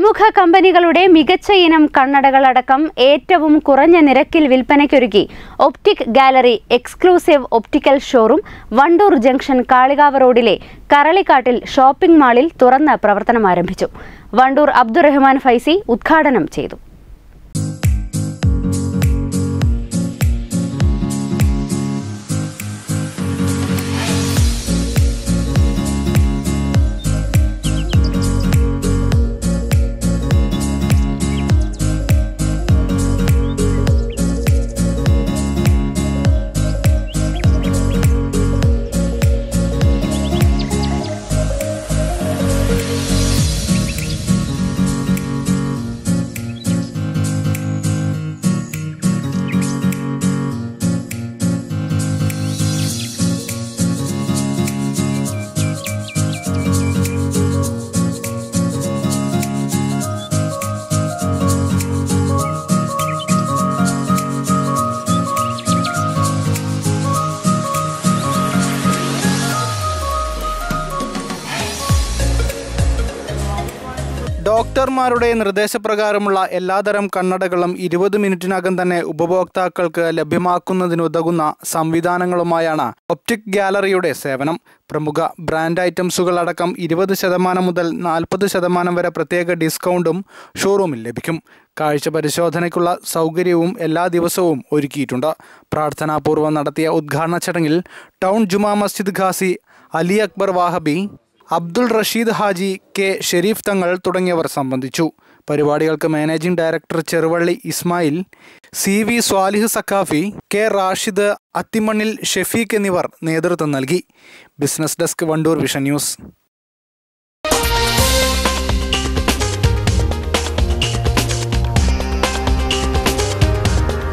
പ്രമുഖ കമ്പനികളുടെ മികച്ച ഇനം കണ്ണടകളടക്കം ഏറ്റവും കുറഞ്ഞ നിരക്കിൽ വിൽപ്പനയ്ക്കൊരുക്കി. Optic gallery exclusive optical showroom Wandoor junction Kalikavu റോഡിലെ കരളിക്കാട്ടിൽ ഷോപ്പിംഗ് മാളിൽ തുറന്ന് പ്രവർത്തനം ആരംഭിച്ചു വണ്ടൂർ അബ്ദുറഹ്മാൻ ഫൈസി ഉദ്ഘാടനം ചെയ്തു. ഡോക്ടർമാരുടെ നിർദ്ദേശപ്രകാരമുള്ള എല്ലാതരം കണ്ണടകളും ഇരുപത് മിനിറ്റിനകം തന്നെ ഉപഭോക്താക്കൾക്ക് ലഭ്യമാക്കുന്നതിനുതകുന്ന സംവിധാനങ്ങളുമായാണ് ഒപ്റ്റിക് ഗാലറിയുടെ സേവനം. പ്രമുഖ ബ്രാൻഡ് ഐറ്റംസുകൾ അടക്കം ഇരുപത് ശതമാനം മുതൽ നാൽപ്പത് ശതമാനം വരെ പ്രത്യേക ഡിസ്കൗണ്ടും ഷോറൂമിൽ ലഭിക്കും. കാഴ്ച പരിശോധനയ്ക്കുള്ള സൗകര്യവും എല്ലാ ദിവസവും ഒരുക്കിയിട്ടുണ്ട്. പ്രാർത്ഥനാപൂർവം നടത്തിയ ഉദ്ഘാടന ചടങ്ങിൽ ടൗൺ ജുമാ മസ്ജിദ് ഖാസി അലി അക്ബർ വാഹബി അബ്ദുൾ റഷീദ് ഹാജി കെ. ഷെരീഫ് തങ്ങൾ തുടങ്ങിയവർ സംബന്ധിച്ചു. പരിപാടികൾക്ക് managing director Cheruvally Ismail C. V. Swalih Saqafi K. Rashid Athimannil Shafeeq എന്നിവർ നേതൃത്വം നൽകി. Business desk Wandoor vision news.